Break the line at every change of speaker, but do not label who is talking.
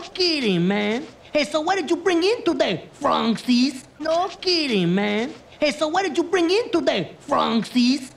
No kidding, man. Hey, so what did you bring in today, Francis? No kidding, man. Hey, so what did you bring in today, Francis?